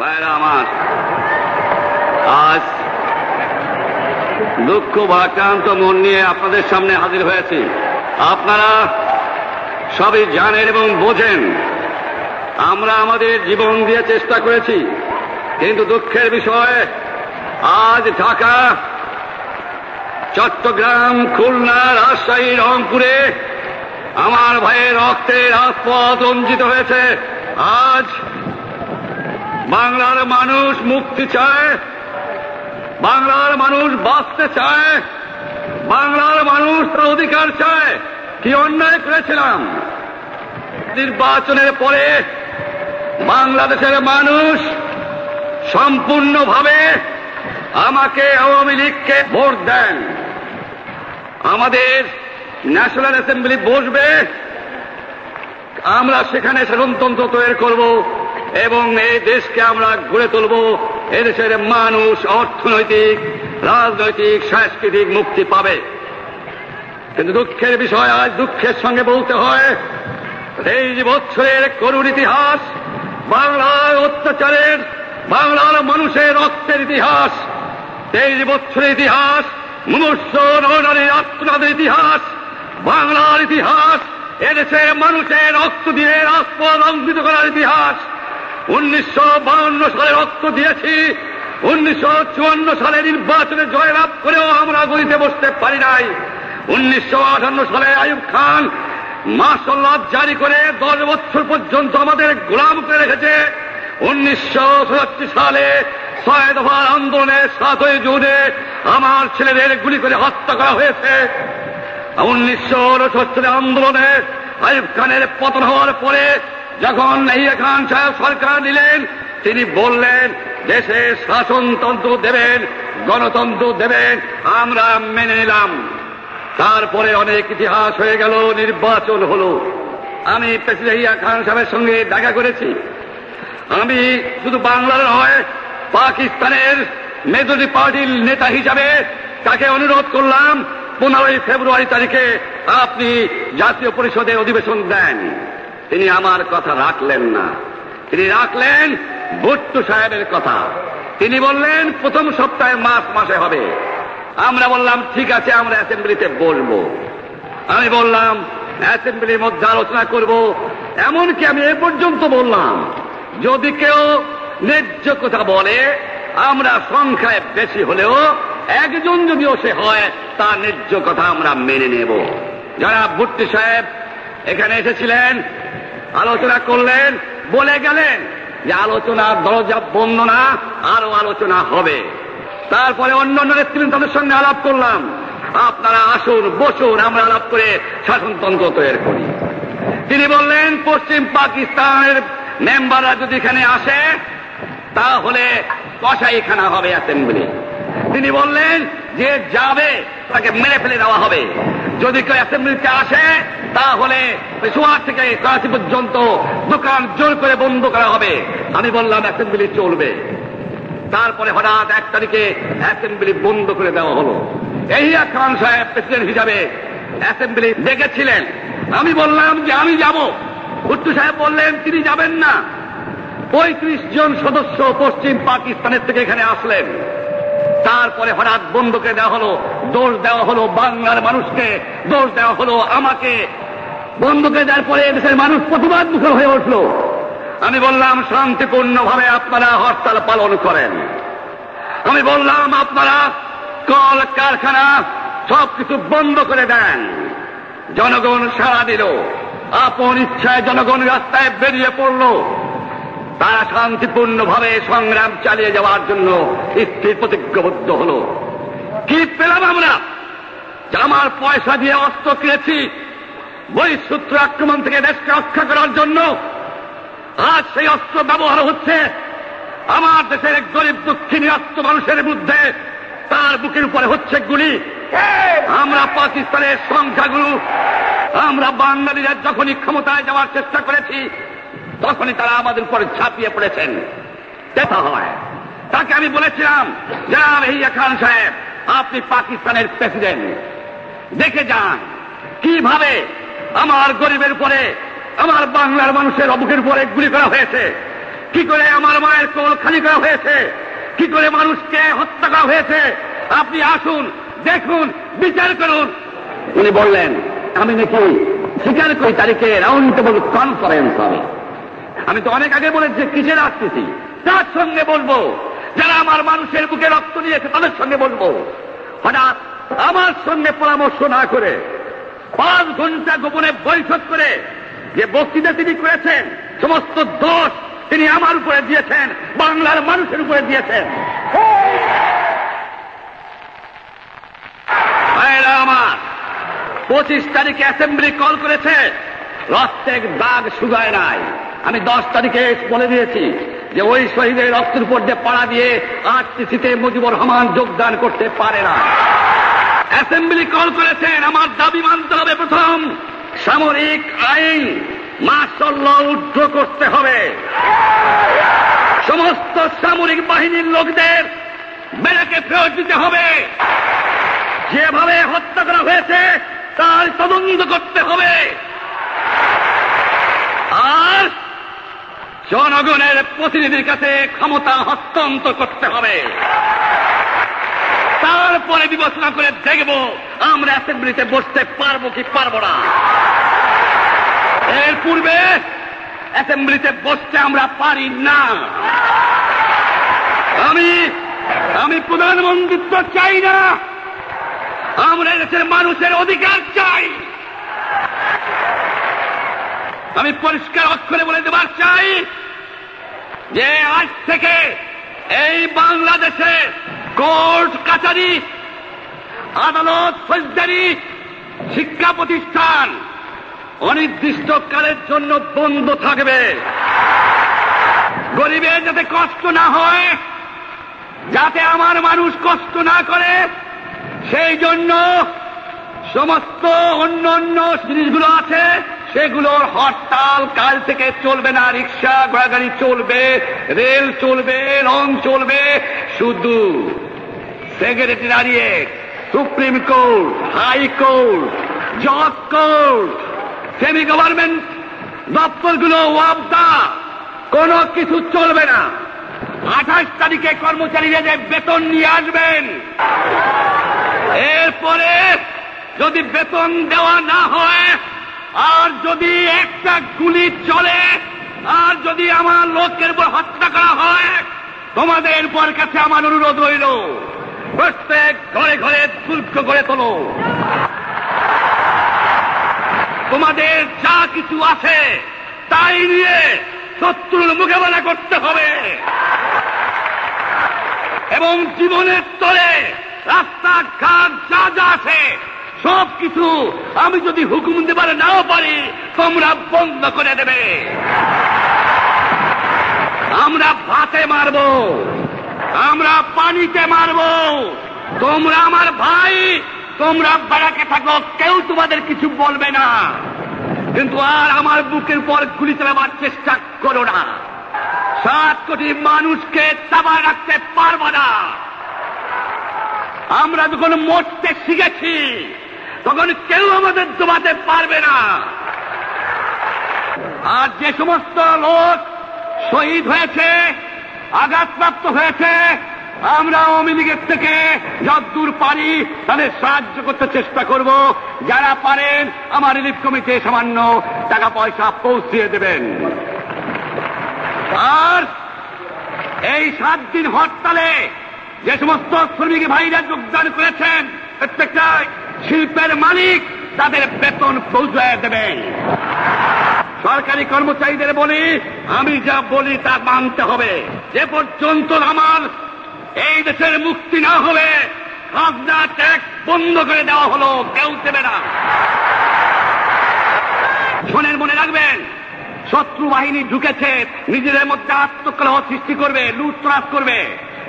ভাইরা আমার আজ দুঃখ ভাক্রান্ত মন নিয়ে আপনাদের সামনে হাজির হয়েছি। আপনারা সবই জানেন এবং বোঝেন। আমরা আমাদের জীবন দিয়ে চেষ্টা করেছি, কিন্তু দুঃখের বিষয়, আজ ঢাকা, চট্টগ্রাম, খুলনা, রাজশাহী, রংপুরে আমার ভাইয়ের রক্তে রাজপথ রঞ্জিত হয়েছে। আজ বাংলার মানুষ মুক্তি চায়, বাংলার মানুষ বাঁচতে চায়, বাংলার মানুষ তার অধিকার চায়। কি অন্যায় করেছিলাম? নির্বাচনের পরে বাংলাদেশের মানুষ সম্পূর্ণভাবে আমাকে আওয়ামী লীগকে ভোট দেন। আমাদের ন্যাশনাল অ্যাসেম্বলি বসবে। আমরা সেখানে শাসনতন্ত্র তৈরি করব। এবং এই দেশকে আমরা গড়ে তুলব এদেশের মানুষ অর্থনৈতিক, রাজনৈতিক, সাংস্কৃতিক মুক্তি পাবে। কিন্তু দুঃখের বিষয়, আজ দুঃখের সঙ্গে বলতে হয় এই যে বছরের করুণ ইতিহাস, বাংলার অত্যাচারের, বাংলার মানুষের রক্তের ইতিহাস। তেইশ বছরের ইতিহাস, মনুষ্য নরনারীর আত্মনাদের ইতিহাস, বাংলার ইতিহাস, এদেশের মানুষের রক্ত দিয়ে রাজপথ অঙ্কিত করার ইতিহাস। উনিশশো সালে রক্ত দিয়েছি। উনিশশো চুয়ান্ন সালে নির্বাচনে জয়লাভ করেও আমরা গলিতে বসতে পারি নাই। উনিশশো আটান্ন সালে আয়ুব খান মার্শাল্লাহ জারি করে দশ বছর পর্যন্ত আমাদের গোলাম করে রেখেছে। উনিশশো সালে ছয় দফার আন্দোলনে সাতই জুনে আমার ছেলেদের গুলি করে হত্যা করা হয়েছে। উনিশশো উনসত্তরের আন্দোলনে আয়ুব খানের পতন হওয়ার পরে যখন ইয়া খান সাহেব সরকার নিলেন তিনি বললেন, দেশে শাসনতন্ত্র দেবেন, গণতন্ত্র দেবেন, আমরা মেনে নিলাম। তারপরে অনেক ইতিহাস হয়ে গেল, নির্বাচন হলো। আমি প্রেসিডেন্ট খান সাহেবের সঙ্গে দেখা করেছি। আমি শুধু বাংলার নয়, পাকিস্তানের মেজরিটি পার্টির নেতা হিসাবে তাকে অনুরোধ করলাম, পনেরোই ফেব্রুয়ারি তারিখে আপনি জাতীয় পরিষদে অধিবেশন দেন। তিনি আমার কথা রাখলেন না। তিনি রাখলেন ভুট্টু সাহেবের কথা। তিনি বললেন, প্রথম সপ্তাহে মাস মাসে হবে। আমরা বললাম, ঠিক আছে, আমরা অ্যাসেম্বলিতে বলব আমি বললাম, অ্যাসেম্বলির মধ্যে আলোচনা করব। এমনকি আমি এ পর্যন্ত বললাম, যদি কেউ ন্যায্য কথা বলে, আমরা সংখ্যায় বেশি হলেও একজন যদিও সে হয়, তার ন্যায্য কথা আমরা মেনে নেব। যারা ভুট্টি সাহেব এখানে এসেছিলেন। আলোচনা করলেন, বলে গেলেন, যে আলোচনার দরজা বন্ধ না, আরও আলোচনা হবে। তারপরে অন্য অন্য নেতৃবৃন্দ তাদের সঙ্গে আলাপ করলাম। আপনারা আসুন, বসুন, আমরা আলাপ করে শাসনতন্ত্র তৈরি করি। তিনি বললেন, পশ্চিম পাকিস্তানের মেম্বাররা যদি এখানে আসে, তাহলে কষাইখানা হবে অ্যাসেম্বলি। তিনি বললেন, যে যাবে, তাকে মেরে ফেলে দেওয়া হবে। যদি কেউ অ্যাসেম্বলিতে আসে, তাহলে পেশোয়ার থেকে করাচি পর্যন্ত দোকান জোর করে বন্ধ করা হবে। আমি বললাম, অ্যাসেম্বলি চলবে। তারপরে হঠাৎ এক তারিখে অ্যাসেম্বলি বন্ধ করে দেওয়া হলো। এই খান সাহেব প্রেসিডেন্ট হিসাবে অ্যাসেম্বলি ডেকেছিলেন। আমি বললাম যে আমি যাব। ভুট্টু সাহেব বললেন, তিনি যাবেন না। পঁয়ত্রিশ জন সদস্য পশ্চিম পাকিস্তানের থেকে এখানে আসলেন। তারপরে হঠাৎ বন্ধুকে দেওয়া হলো, দোষ দেওয়া হলো বাংলার মানুষকে, দোষ দেওয়া হলো আমাকে। বন্ধুকে দেওয়ার পরে দেশের মানুষ প্রতিবাদ মুখর হয়ে উঠল। আমি বললাম, শান্তিপূর্ণভাবে আপনারা হরতাল পালন করেন। আমি বললাম, আপনারা কল, কারখানা সবকিছু বন্ধ করে দেন। জনগণ সাড়া দিল। আপন ইচ্ছায় জনগণ রাস্তায় বেরিয়ে পড়ল। তারা শান্তিপূর্ণভাবে সংগ্রাম চালিয়ে যাওয়ার জন্য স্থির প্রতিজ্ঞবদ্ধ হল। কি পেলাম আমরা? আমার পয়সা দিয়ে অস্ত্র কিনেছি বহিঃসূত্র আক্রমণ থেকে দেশকে রক্ষা করার জন্য। আজ সেই অস্ত্র ব্যবহার হচ্ছে। আমার দেশের গরিব, দুঃখী, নিরস্ত মানুষের বিরুদ্ধে তার বুকের উপরে হচ্ছে গুলি। আমরা পাকিস্তানের সংখ্যাগুলো আমরা বাঙালিরা যখনই ক্ষমতায় যাওয়ার চেষ্টা করেছি তখনই তারা আমাদের উপরে ঝাঁপিয়ে পড়েছেন। দেখা হয়। তাকে আমি বলেছিলাম, জনাব হিয়া খান সাহেব, আপনি পাকিস্তানের প্রেসিডেন্ট দেখে যান, কীভাবে আমার গরিবের উপরে, আমার বাংলার মানুষের অবুকের উপরে গুলি করা হয়েছে। কি করে আমার মায়ের কোল খালি করা হয়েছে? কি করে মানুষকে হত্যা করা হয়েছে? আপনি আসুন, দেখুন, বিচার করুন। উনি বললেন, আমি নাকি স্বীকার করি তারিখে রাউন্ড টেবল কনফারেন্স হবে। আমি তো অনেক আগে বলেছি কিসের আসতেছি তার সঙ্গে বলব? যারা আমার মানুষের বুকে রক্ত দিয়েছে তাদের সঙ্গে বলব। হঠাৎ আমার সঙ্গে পরামর্শ না করে পাঁচ ঘণ্টা গোপনে বৈঠক করে যে বক্তৃতা তিনি করেছেন, সমস্ত দোষ তিনি আমার উপরে দিয়েছেন, বাংলার মানুষের উপরে দিয়েছেন। আমার, পঁচিশ তারিখে অ্যাসেম্বলি কল করেছে, রক্তের দাগ শুকায় নাই। আমি দশ তারিখে বলে দিয়েছি যে ওই শহীদের রক্তের উপর দিয়ে পাড়া দিয়ে আরটিসিতে মুজিবুর রহমান যোগদান করতে পারে না। অ্যাসেম্বলি কল করেছেন, আমার দাবি মানতে হবে প্রথম। সামরিক আইন মার্শাল উদ্ধ করতে হবে। সমস্ত সামরিক বাহিনীর লোকদের বেড়াকে ফেরত দিতে হবে। যেভাবে হত্যা করা হয়েছে, তার তদন্ত করতে হবে আর জনগণের প্রতিনিধির কাছে ক্ষমতা হস্তান্তর করতে হবে। তারপরে বিবেচনা করে দেখব আমরা অ্যাসেম্বলিতে বসতে পারব কি পারব না। এর পূর্বে অ্যাসেম্বলিতে বসতে আমরা পারি না। আমি আমি প্রধানমন্ত্রিত্ব চাই না। আমরা দেশের মানুষের অধিকার চাই। আমি পরিষ্কার অক্ষরে বলে দেবার চাই যে আজ থেকে এই বাংলাদেশে কোর্ট কাছারি আদালত ফৌজদারি শিক্ষা প্রতিষ্ঠান অনির্দিষ্টকালের জন্য বন্ধ থাকবে। গরিবের যাতে কষ্ট না হয়, যাতে আমার মানুষ কষ্ট না করে, সেই জন্য সমস্ত অন্য অন্য জিনিসগুলো আছে। সেগুলোর হরতাল কাল থেকে চলবে না, রিক্সা, ঘোড়াগাড়ি চলবে, রেল চলবে লং চলবে, শুধু সেক্রেটারি দাঁড়িয়ে সুপ্রিম কোর্ট, হাই কোর্ট, জজ কোর্ট, সেমি গভর্নমেন্ট দপ্তরগুলো ওয়াবদা, কোনো কিছু চলবে না। আঠাশ তারিখে কর্মচারীরা যে বেতন নিয়ে আসবেন, এরপরে যদি বেতন দেওয়া না হয় যদি একটা গুলি চলে, আর যদি আমার লোকের উপর হত্যা করা হয়, তোমাদের পর কাছে আমার অনুরোধ রইল প্রত্যেক ঘরে ঘরে শুল্ক করে তোলো। তোমাদের যা কিছু আছে, তাই নিয়ে শত্রুর মোকাবেলা করতে হবে। এবং জীবনের তলে রাস্তাঘাট যা যা আছে সব কিছু আমি যদি হুকুম দেবার নাও পারি, তোমরা বন্ধ করে দেবে। আমরা ভাতে মারব, আমরা পানিতে মারব। তোমরা আমার ভাই, তোমরা বেড়াকে থাকো, কেউ তোমাদের কিছু বলবে না। কিন্তু আর আমার বুকের উপর গুলি চালাবার চেষ্টা করো না। সাত কোটি মানুষকে চাপা রাখতে পারব না। আমরা যখন মরতে শিখেছি তখন কেউ আমাদের দোবাতে পারবে না। আর যে সমস্ত লোক শহীদ হয়েছে, আঘাতপ্রাপ্ত হয়েছে, আমরা আওয়ামী লীগের থেকে যতদূর পারি তাদের সাহায্য করতে চেষ্টা করব। যারা পারেন, আমার রিলিফ কমিটি সামান্য টাকা পয়সা পৌঁছিয়ে দেবেন। আর এই সাত দিন হরতালে যে সমস্ত শ্রমিক ভাইরা যোগদান করেছেন প্রত্যেকটা শিল্পের মালিক তাদের বেতন পৌঁছায় দেবেন সরকারি কর্মচারীদের বলি, আমি যা বলি তা মানতে হবে। যে পর্যন্ত আমার এই দেশের মুক্তি না হবে খাজনা ট্যাক্স বন্ধ করে দেওয়া হলো, কেউ দেবে না। শোনেন, মনে রাখবেন, শত্রু বাহিনী ঢুকেছে, নিজেদের মধ্যে আত্মকলহ সৃষ্টি করবে, লুটতরাজ করবে।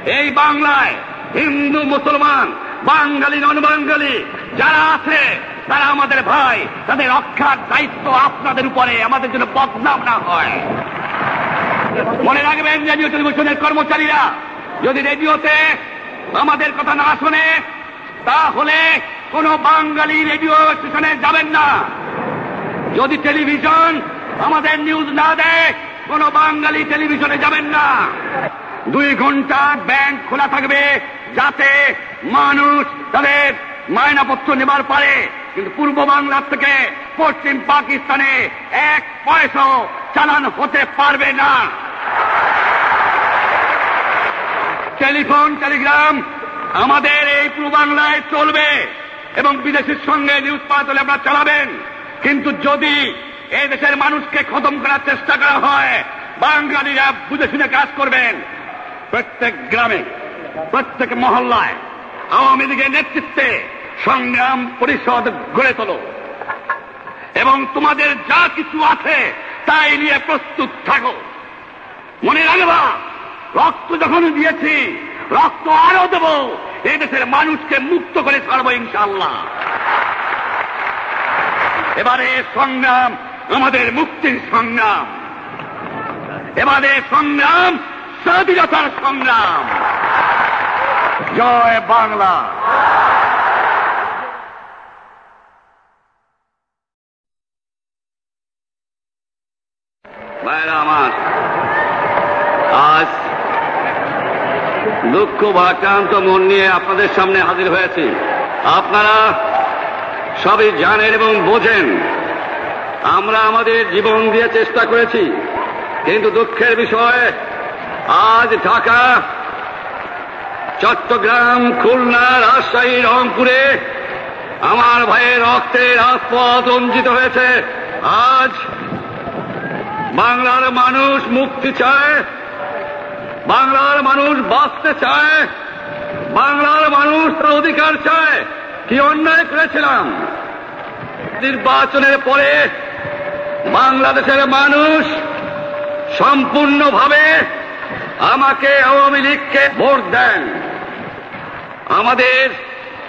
এই বাংলায় হিন্দু, মুসলমান বাঙালি নন বাঙালি, যারা আছে, তারা আমাদের ভাই। তাদের রক্ষার দায়িত্ব আপনাদের উপরে, আমাদের জন্য বদনাম না হয়। মনে রাখবেন রেডিও টেলিভিশনের কর্মচারীরা, যদি রেডিওতে আমাদের কথা না শোনে, তাহলে কোন বাঙালি রেডিও স্টেশনে যাবেন না। যদি টেলিভিশন আমাদের নিউজ না দেয়, কোন বাঙালি টেলিভিশনে যাবেন না। দুই ঘণ্টা ব্যাংক খোলা থাকবে, যাতে মানুষ তাদের মায়নাপত্র নেবার পারে, কিন্তু পূর্ব বাংলার থেকে পশ্চিম পাকিস্তানে এক পয়সাও চালান হতে পারবে না। টেলিফোন, টেলিগ্রাম আমাদের এই পূর্ব বাংলায় চলবে এবং বিদেশের সঙ্গে নিউজ পাঠালে আপনারা চালাবেন। কিন্তু যদি এই দেশের মানুষকে খতম করার চেষ্টা করা হয়, বাঙালিরা বুঝে শুনে কাজ করবেন। প্রত্যেক গ্রামে, প্রত্যেক মহল্লায় আওয়ামী লীগের নেতৃত্বে সংগ্রাম পরিষদ গড়ে তোলো। এবং তোমাদের যা কিছু আছে, তাই নিয়ে প্রস্তুত থাকো। মনে রাখবা, রক্ত যখন দিয়েছি, রক্ত আরও দেব দেশের মানুষকে মুক্ত করে ছাড়বো ইনশাল্লাহ এবারে সংগ্রাম, আমাদের মুক্তির সংগ্রাম। এবারে সংগ্রাম, স্বাধীনতার সংগ্রাম। জয় বাংলা। ভাইরা আমার, আজ দুঃখ ভাক্রান্ত মন নিয়ে আপনাদের সামনে হাজির হয়েছি। আপনারা সবই জানেন এবং বোঝেন, আমরা আমাদের জীবন দিয়ে চেষ্টা করেছি, কিন্তু দুঃখের বিষয় আজ ঢাকা চট্টগ্রাম, খুলনা, রাজশাহী, রংপুরে আমার ভাইয়ের রক্তে রাজপথ রঞ্জিত হয়েছে। আজ বাংলার মানুষ মুক্তি চায়, বাংলার মানুষ বাঁচতে চায়, বাংলার মানুষ তার অধিকার চায়। কি অন্যায় করেছিলাম? নির্বাচনের পরে বাংলাদেশের মানুষ সম্পূর্ণভাবে আমাকে আওয়ামী লীগকে ভোট দেন। আমাদের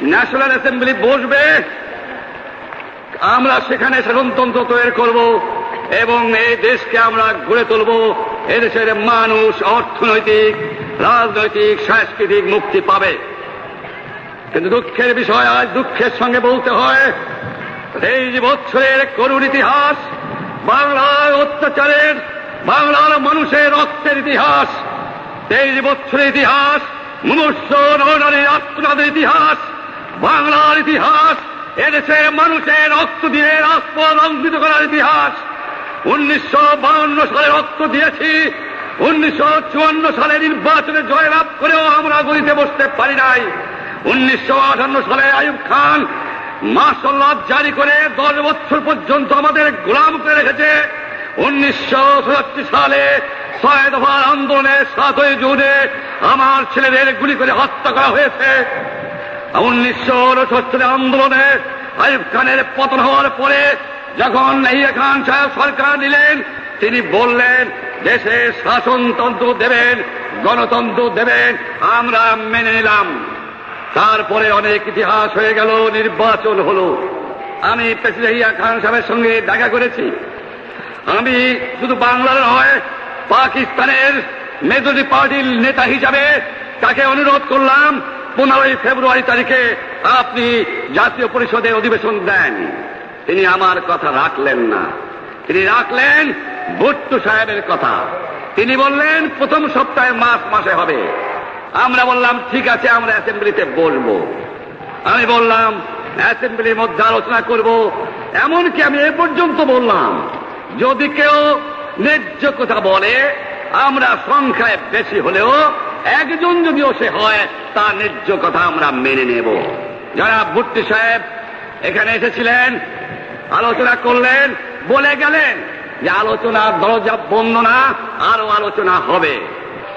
ন্যাশনাল অ্যাসেম্বলি বসবে। আমরা সেখানে শাসনতন্ত্র তৈরি করব এবং এই দেশকে আমরা গড়ে তুলব। এদেশের মানুষ অর্থনৈতিক, রাজনৈতিক, সাংস্কৃতিক মুক্তি পাবে। কিন্তু দুঃখের বিষয়, আজ দুঃখের সঙ্গে বলতে হয়, এই যে বছরের করুণ ইতিহাস, বাংলার অত্যাচারের, বাংলার মানুষের রক্তের ইতিহাস তেইশ বছরের ইতিহাস মুমূর্ষ নরনারীর আত্মনাদের ইতিহাস, বাংলার ইতিহাস, এদেশের মানুষের রক্ত দিয়ে রাজপথ অঙ্কিত করার ইতিহাস। উনিশশো বাউন্ন সালে রক্ত দিয়েছি, উনিশশো চুয়ান্ন সালে নির্বাচনে জয়লাভ করেও আমরা গলিতে বসতে পারি নাই। উনিশশো আটান্ন সালে আয়ুব খান মার্শাল্লাহ জারি করে দশ বছর পর্যন্ত আমাদের গোলাম করে রেখেছে। উনিশশো সালে ছয় দফার আন্দোলনে সাতই জুনে আমার ছেলেদের গুলি করে হত্যা করা হয়েছে। উনিশশো সালে আন্দোলনে আইব খানের পতন হওয়ার পরে যখন ইয়া খান সাহেব সরকার নিলেন, তিনি বললেন, দেশে শাসনতন্ত্র দেবেন, গণতন্ত্র দেবেন, আমরা মেনে নিলাম। তারপরে অনেক ইতিহাস হয়ে গেল, নির্বাচন হলো। আমি প্রেসিডেন্ট খান সাহেবের সঙ্গে দেখা করেছি। আমি শুধু বাংলার নয় পাকিস্তানের মেজরিটি পার্টির নেতা হিসাবে তাকে অনুরোধ করলাম, পনেরোই ফেব্রুয়ারি তারিখে আপনি জাতীয় পরিষদে অধিবেশন দেন। তিনি আমার কথা রাখলেন না। তিনি রাখলেন ভুট্টু সাহেবের কথা। তিনি বললেন, প্রথম সপ্তাহে মাস মাসে হবে। আমরা বললাম, ঠিক আছে, আমরা অ্যাসেম্বলিতে বলব। আমি বললাম, অ্যাসেম্বলির মধ্যে আলোচনা করব। এমনকি আমি এ পর্যন্ত বললাম, যদি কেউ ন্যায্য কথা বলে, আমরা সংখ্যায় বেশি হলেও একজন যদিও সে হয় তার ন্যায্য কথা আমরা মেনে নেব। যারা ভুট্টি সাহেব এখানে এসেছিলেন, আলোচনা করলেন, বলে গেলেন যে আলোচনার দরজা বন্ধ না, আরও আলোচনা হবে।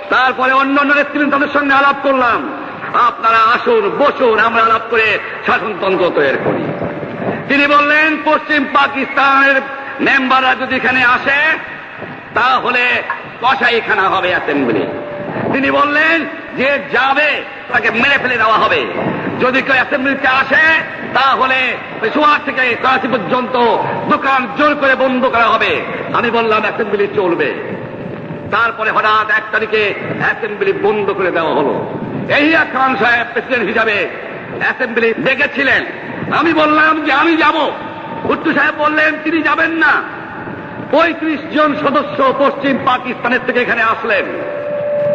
তারপরে অন্য অন্য নেতৃবৃন্দ তাদের সঙ্গে আলাপ করলাম। আপনারা আসুন, বসুন, আমরা আলাপ করে শাসনতন্ত্র তৈরি করি। তিনি বললেন, পশ্চিম পাকিস্তানের মেম্বাররা যদি এখানে আসে তাহলে কষাইখানা হবে অ্যাসেম্বলি। তিনি বললেন যে যাবে, তাকে মেরে ফেলে দেওয়া হবে। যদি কেউ অ্যাসেম্বলিতে আসে, তাহলে সোয়ার থেকে করাচি পর্যন্ত দোকান জোর করে বন্ধ করা হবে। আমি বললাম, অ্যাসেম্বলি চলবে। তারপরে হঠাৎ এক তারিখে অ্যাসেম্বলি বন্ধ করে দেওয়া হলো। এহিয়া খান সাহেব প্রেসিডেন্ট হিসাবে অ্যাসেম্বলি ডেকেছিলেন। আমি বললাম যে আমি যাব। ভুট্টু সাহেব বললেন, তিনি যাবেন না। পঁয়ত্রিশ জন সদস্য পশ্চিম পাকিস্তানের থেকে এখানে আসলেন।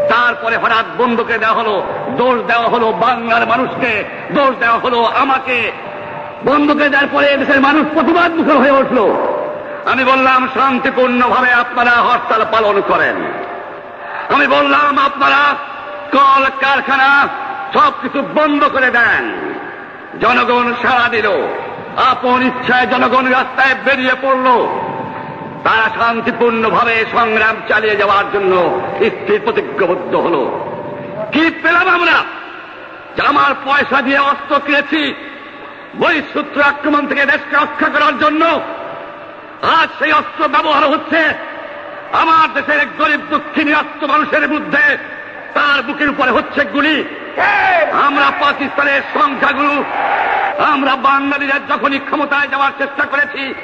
তারপরে হঠাৎ বন্ধুকে দেওয়া হলো, দোষ দেওয়া হলো বাংলার মানুষকে, দোষ দেওয়া হলো আমাকে। বন্ধুকে দেওয়ার পরে দেশের মানুষ প্রতিবাদ মুখর হয়ে উঠল। আমি বললাম, শান্তিপূর্ণভাবে আপনারা হরতাল পালন করেন। আমি বললাম, আপনারা কল, কারখানা সবকিছু বন্ধ করে দেন। জনগণ সাড়া দিল। আপন ইচ্ছায় জনগণ রাস্তায় বেরিয়ে পড়ল। তারা শান্তিপূর্ণভাবে সংগ্রাম চালিয়ে যাওয়ার জন্য স্থির প্রতিজ্ঞবদ্ধ হল। কি পেলাম আমরা? আমার পয়সা দিয়ে অস্ত্র কিনেছি বহিঃসূত্র আক্রমণ থেকে দেশকে রক্ষা করার জন্য, আজ সেই অস্ত্র ব্যবহার হচ্ছে। আমার দেশের গরিব দুঃখী নিরস্ত মানুষের বিরুদ্ধে তার বুকের উপরে হচ্ছে গুলি। আমরা পাকিস্তানের সংখ্যাগুরু, আমরা বাঙালিরা যখনই ক্ষমতায় যাওয়ার চেষ্টা করেছি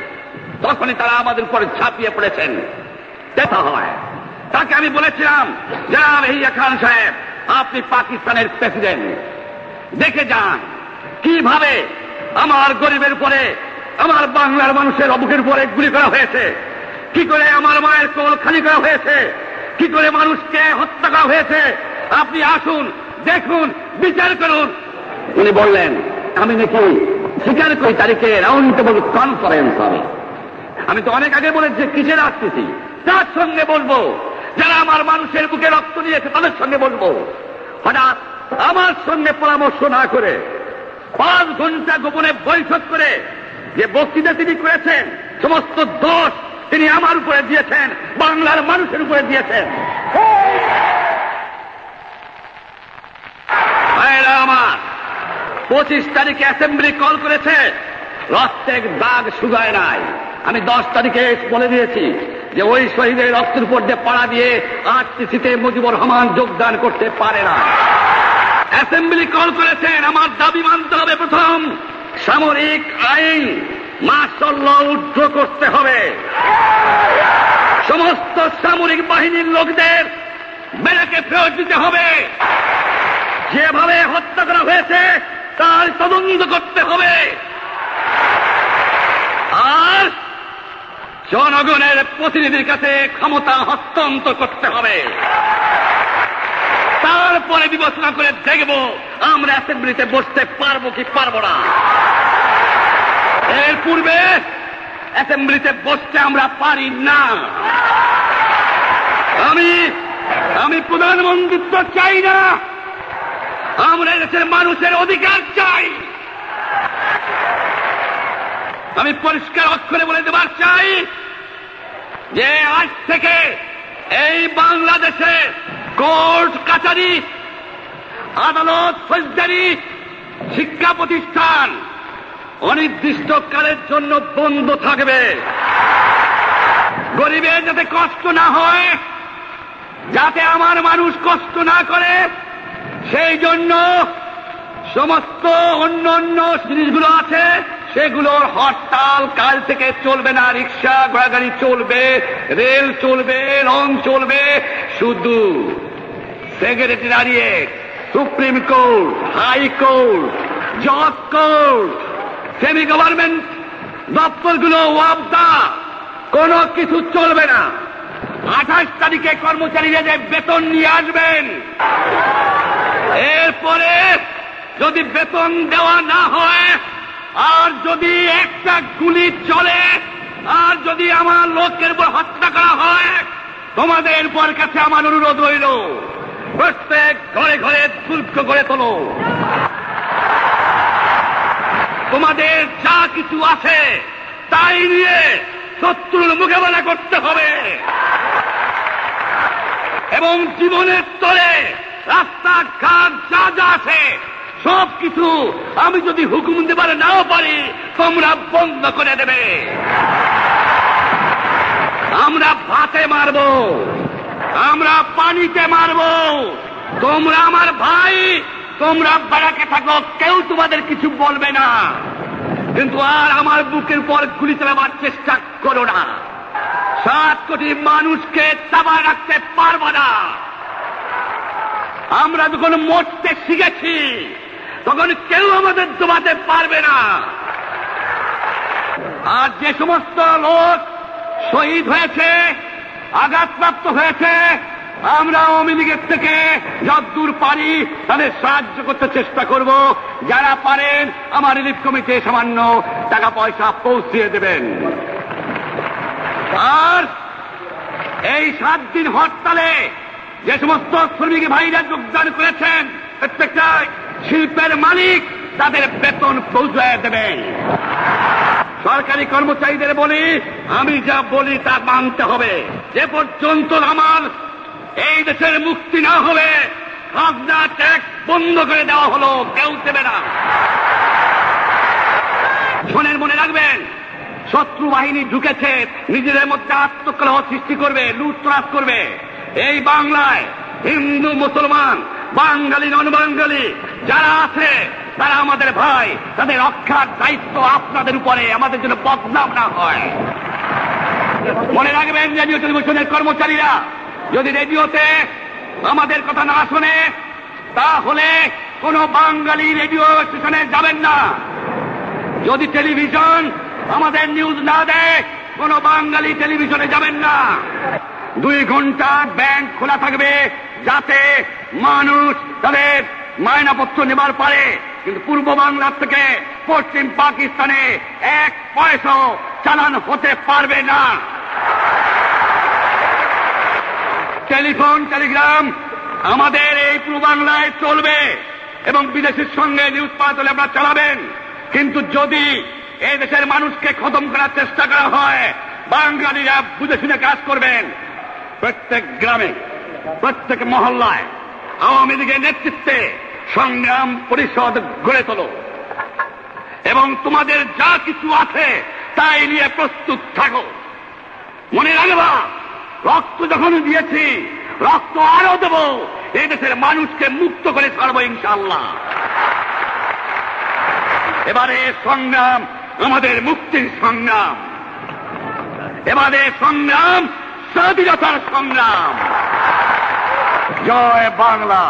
তখনই তারা আমাদের উপরে ঝাঁপিয়ে পড়েছেন। দেখা হয়। তাকে আমি বলেছিলাম, জানাব হিয়া খান সাহেব, আপনি পাকিস্তানের প্রেসিডেন্ট। দেখে যান, কীভাবে আমার গরিবের উপরে, আমার বাংলার মানুষের অবুকের উপরে গুলি করা হয়েছে। কি করে আমার মায়ের কোল খালি করা হয়েছে? কি করে মানুষকে হত্যা করা হয়েছে? আপনি আসুন, দেখুন, বিচার করুন। উনি বললেন, আমি নাকি স্বীকার করি তারিখে রাউন্ড টেবল কনফারেন্স হবে। আমি তো অনেক আগে বলেছি, কিসের আসতেছি তার সঙ্গে বলব? যারা আমার মানুষের বুকে রক্ত দিয়েছে, তাদের সঙ্গে বলব। হঠাৎ আমার সঙ্গে পরামর্শ না করে, পাঁচ ঘণ্টা গোপনে বৈঠক করে যে বক্তৃতা তিনি করেছেন, সমস্ত দোষ তিনি আমার উপরে দিয়েছেন, বাংলার মানুষের উপরে দিয়েছেন। আমার, পঁচিশ তারিখে অ্যাসেম্বলি কল করেছে, রক্তের দাগ শুকায় নাই। আমি দশ তারিখে বলে দিয়েছি যে ওই শহীদের রক্তের উপর দিয়ে পাড়া দিয়ে আরটিসিতে মুজিবুর রহমান যোগদান করতে পারে না। অ্যাসেম্বলি কল করেছেন, আমার দাবি মানতে হবে প্রথম। সামরিক আইন মাসল্য উদ্ধ করতে হবে। সমস্ত সামরিক বাহিনীর লোকদের বেড়াকে ফেরত দিতে হবে। যেভাবে হত্যা করা হয়েছে, তার তদন্ত করতে হবে আর জনগণের প্রতিনিধির কাছে ক্ষমতা হস্তান্তর করতে হবে। তারপরে বিবেচনা করে দেখব আমরা অ্যাসেম্বলিতে বসতে পারব কি পারব না। এর পূর্বে অ্যাসেম্বলিতে বসতে আমরা পারি না। আমি আমি প্রধানমন্ত্রিত্ব চাই না। আমরা দেশের মানুষের অধিকার চাই। আমি পরিষ্কার অক্ষরে বলে দেবার চাই যে আজ থেকে এই বাংলাদেশে কোর্ট কাছারি আদালত ফৌজদারি শিক্ষা প্রতিষ্ঠান অনির্দিষ্টকালের জন্য বন্ধ থাকবে। গরিবের যাতে কষ্ট না হয়, যাতে আমার মানুষ কষ্ট না করে, সেই জন্য সমস্ত অন্য অন্য জিনিসগুলো আছে। সেগুলোর হরতাল কাল থেকে চলবে না, রিক্সা, ঘোড়াগাড়ি চলবে, রেল চলবে, রং চলবে, শুধু secretariat supreme court, high court, জজ কোর্ট, সেমি গভর্নমেন্ট, দপ্তরগুলো ওয়াবদা, কোনো কিছু চলবে না। আঠাশ তারিখে কর্মচারীরা যে বেতন নিয়ে আসবেন, এরপরে যদি বেতন দেওয়া না হয় আর যদি একটা গুলি চলে, আর যদি আমার লোকের উপর হত্যা করা হয়, তোমাদের পর কাছে আমার অনুরোধ রইল, প্রত্যেক ঘরে ঘরে দুর্গ করে তোলো। তোমাদের যা কিছু আছে, তাই নিয়ে শত্রুর মোকাবেলা করতে হবে। এবং জীবনের তরে রাস্তাঘাট যা যা আছে সব কিছু আমি যদি হুকুম দেবার নাও পারি, তোমরা বন্ধ করে দেবে। আমরা ভাতে মারব, আমরা পানিতে মারব। তোমরা আমার ভাই, তোমরা বেড়াকে থাকো, কেউ তোমাদের কিছু বলবে না। কিন্তু আর আমার বুকের পর গুলি চালাবার চেষ্টা করো না। সাত কোটি মানুষকে চাবায় রাখতে পারব না। আমরা যখন মরতে শিখেছি তখন কেউ আমাদের দোবাতে পারবে না। আর যে সমস্ত লোক শহীদ হয়েছে, আঘাতপ্রাপ্ত হয়েছে, আমরা আওয়ামী লীগের থেকে যদ্দূর পারি তাদের সাহায্য করতে চেষ্টা করব। যারা পারেন, আমার রিলিফ কমিটি সামান্য টাকা পয়সা পৌঁছিয়ে দেবেন। আর এই সাত দিন হরতালে যে সমস্ত শ্রমিক ভাইরা যোগদান করেছেন প্রত্যেকটা শিল্পের মালিক তাদের বেতন পৌঁছায় দেবেন সরকারি কর্মচারীদের বলি, আমি যা বলি তা মানতে হবে। যে পর্যন্ত আমার এই দেশের মুক্তি না হবে খাজনা ট্যাক্স বন্ধ করে দেওয়া হলো, কেউ দেবে না। শোনেন, মনে রাখবেন, শত্রু বাহিনী ঢুকেছে, নিজেদের মধ্যে আত্মকলহ সৃষ্টি করবে, লুটতরাজ করবে। এই বাংলায় হিন্দু, মুসলমান বাঙালি নন বাঙালি যারা আছে, তারা আমাদের ভাই। তাদের রক্ষার দায়িত্ব আপনাদের উপরে, আমাদের জন্য বদনাম না হয়। মনে রাখবেন, রেডিও টেলিভিশনের কর্মচারীরা, যদি রেডিওতে আমাদের কথা না শোনে, তাহলে কোন বাঙালি রেডিও স্টেশনে যাবেন না। যদি টেলিভিশন আমাদের নিউজ না দেয়, কোন বাঙালি টেলিভিশনে যাবেন না। দুই ঘণ্টা ব্যাংক খোলা থাকবে, যাতে মানুষ তাদের মায়নাপত্র নেবার পারে, কিন্তু পূর্ব বাংলার থেকে পশ্চিম পাকিস্তানে এক পয়সাও চালান হতে পারবে না। টেলিফোন, টেলিগ্রাম আমাদের এই পূর্ব বাংলায় চলবে এবং বিদেশের সঙ্গে নিউজ পাঠালে আপনারা চালাবেন। কিন্তু যদি এই দেশের মানুষকে খতম করার চেষ্টা করা হয়, বাঙালিরা বুঝে শুনে কাজ করবেন। প্রত্যেক গ্রামে, প্রত্যেক মহল্লায় আওয়ামী লীগের নেতৃত্বে সংগ্রাম পরিষদ গড়ে তোলো। এবং তোমাদের যা কিছু আছে, তাই নিয়ে প্রস্তুত থাকো। মনে রাখবা, রক্ত যখন দিয়েছি, রক্ত আরও দেব, এই দেশের মানুষকে মুক্ত করে ছাড়বো ইনশাল্লাহ এবারে সংগ্রাম, আমাদের মুক্তির সংগ্রাম। এবারে সংগ্রাম, স্বাধীনতার সংগ্রাম। জয় বাংলা